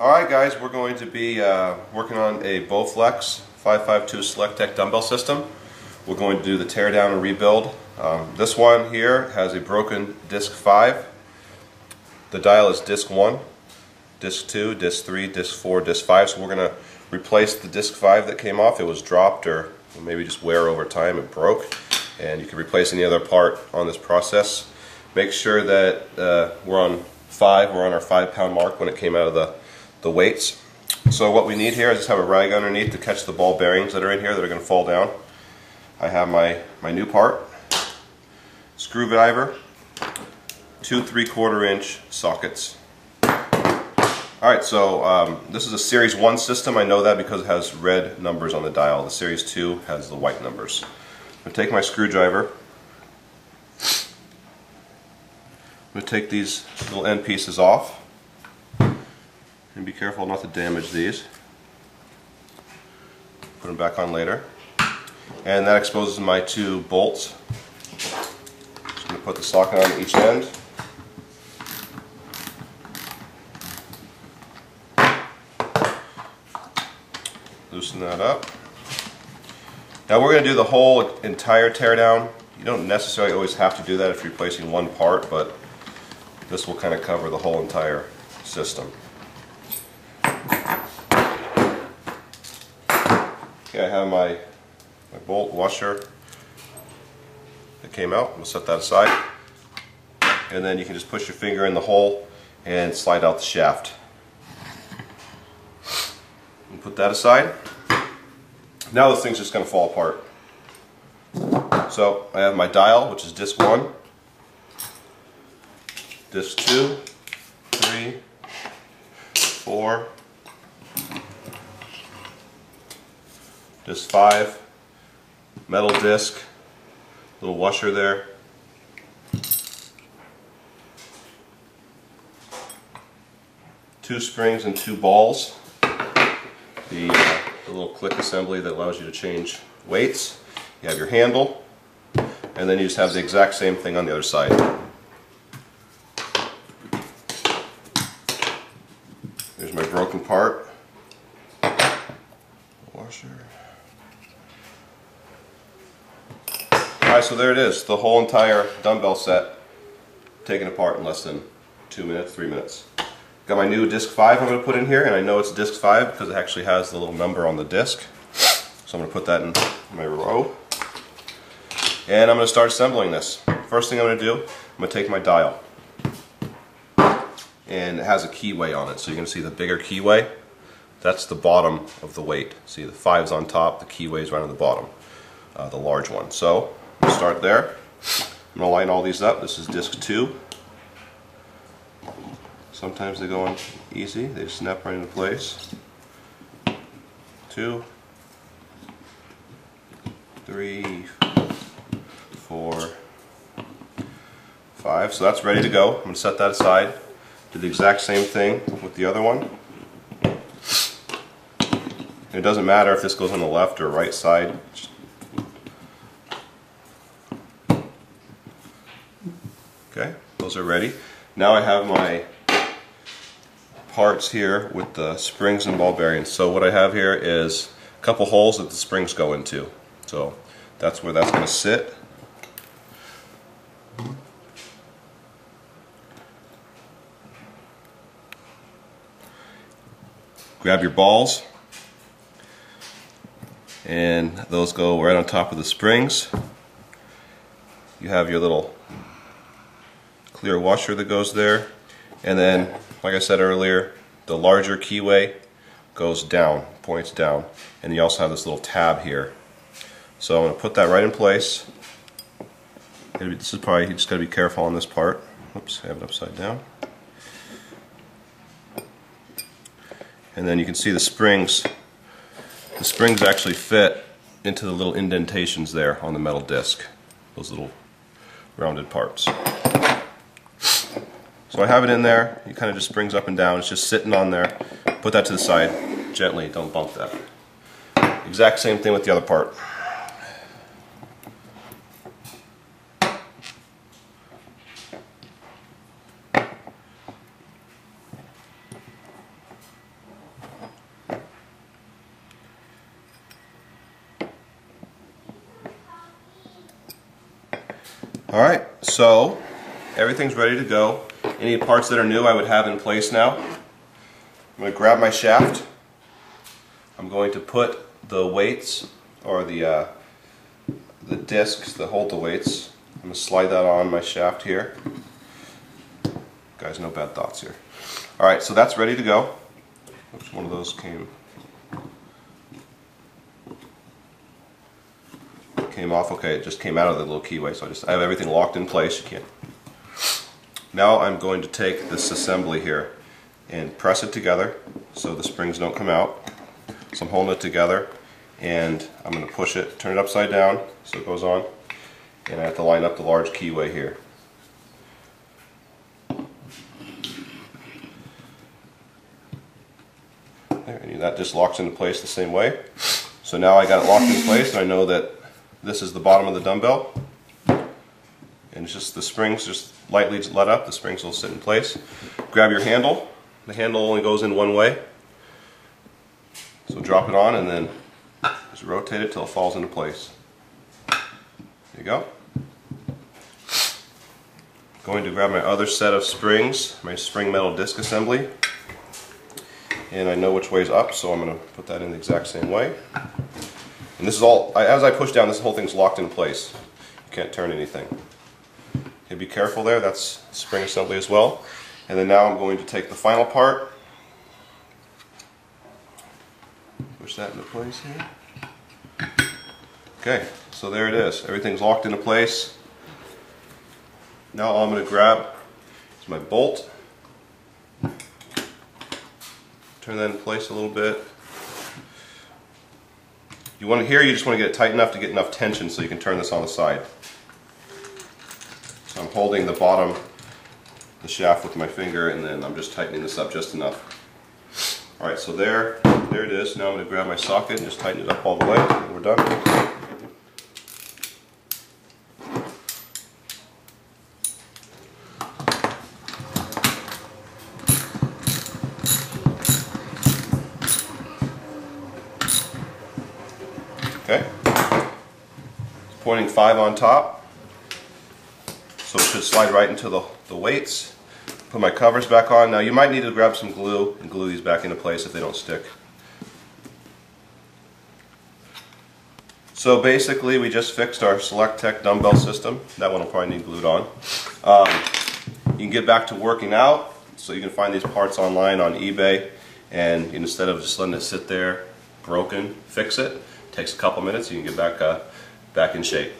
Alright guys, we're going to be uh, working on a Bowflex 552 SelectTech dumbbell system. We're going to do the tear down and rebuild. Um, this one here has a broken disc 5. The dial is disc 1, disc 2, disc 3, disc 4, disc 5. So we're going to replace the disc 5 that came off. It was dropped or maybe just wear over time. It broke. And you can replace any other part on this process. Make sure that uh, we're on 5. We're on our 5 pound mark when it came out of the the weights. So what we need here is just have a rag underneath to catch the ball bearings that are in here that are going to fall down. I have my, my new part, screwdriver, two three-quarter inch sockets. Alright, so um, this is a Series 1 system. I know that because it has red numbers on the dial. The Series 2 has the white numbers. I'm going to take my screwdriver. I'm going to take these little end pieces off. And be careful not to damage these. Put them back on later. And that exposes my two bolts. Just going to put the socket on each end. Loosen that up. Now we're going to do the whole entire teardown. You don't necessarily always have to do that if you're replacing one part, but this will kind of cover the whole entire system. Okay, I have my, my bolt washer that came out. We'll set that aside. And then you can just push your finger in the hole and slide out the shaft. And put that aside. Now this thing's just going to fall apart. So I have my dial, which is disc 1, disc 2, 3, 4, Disc 5, metal disc, little washer there. Two springs and two balls. The, uh, the little click assembly that allows you to change weights. You have your handle, and then you just have the exact same thing on the other side. There's my broken part. Washer. So there it is, the whole entire dumbbell set taken apart in less than two minutes, three minutes. Got my new disc 5 I'm going to put in here, and I know it's disc 5 because it actually has the little number on the disc. So I'm going to put that in my row. And I'm going to start assembling this. First thing I'm going to do, I'm going to take my dial. And it has a keyway on it, so you're going to see the bigger keyway. That's the bottom of the weight. See the 5's on top, the keyway's right on the bottom, uh, the large one. So start there. I'm going to line all these up. This is disc 2. Sometimes they go on easy. They snap right into place. Two, three, four, five. So that's ready to go. I'm going to set that aside. Do the exact same thing with the other one. It doesn't matter if this goes on the left or right side. Are ready. Now I have my parts here with the springs and ball bearings. So what I have here is a couple holes that the springs go into. So that's where that's going to sit. Grab your balls and those go right on top of the springs. You have your little clear washer that goes there. And then, like I said earlier, the larger keyway goes down, points down. And you also have this little tab here. So I'm going to put that right in place. This is probably, you just got to be careful on this part. Oops, I have it upside down. And then you can see the springs. The springs actually fit into the little indentations there on the metal disc. Those little rounded parts. So I have it in there. It kind of just springs up and down. It's just sitting on there. Put that to the side gently. Don't bump that. Exact same thing with the other part. All right, so everything's ready to go. Any parts that are new I would have in place now. I'm going to grab my shaft. I'm going to put the weights or the uh, the discs that hold the weights. I'm going to slide that on my shaft here. Guys, no bad thoughts here. All right, so that's ready to go. Oops, one of those came came off. Okay, it just came out of the little keyway, so I just I have everything locked in place. You can't. Now I'm going to take this assembly here and press it together so the springs don't come out. So I'm holding it together and I'm going to push it, turn it upside down so it goes on, and I have to line up the large keyway here. There, and that just locks into place the same way. So now I got it locked in place and I know that this is the bottom of the dumbbell. And it's just the springs just lightly let up, the springs will sit in place. Grab your handle. The handle only goes in one way. So drop it on and then just rotate it till it falls into place. There you go. Going to grab my other set of springs, my spring metal disc assembly. And I know which way is up, so I'm going to put that in the exact same way. And this is all, as I push down, this whole thing's locked in place. You can't turn anything. Okay, be careful there, that's spring assembly as well. And then now I'm going to take the final part, push that into place here. Okay, so there it is. Everything's locked into place. Now all I'm going to grab is my bolt. Turn that in place a little bit. You want to here, you just want to get it tight enough to get enough tension so you can turn this on the side. I'm holding the bottom, the shaft with my finger, and then I'm just tightening this up just enough. Alright, so there, there it is. Now I'm going to grab my socket and just tighten it up all the way, and we're done. Okay. Pointing 5 on top. So it should slide right into the, the weights. Put my covers back on. Now you might need to grab some glue and glue these back into place if they don't stick. So basically we just fixed our SelectTech dumbbell system. That one will probably need glued on. Um, you can get back to working out. So you can find these parts online on eBay and instead of just letting it sit there broken, fix it. Takes a couple minutes, you can get back, uh, back in shape.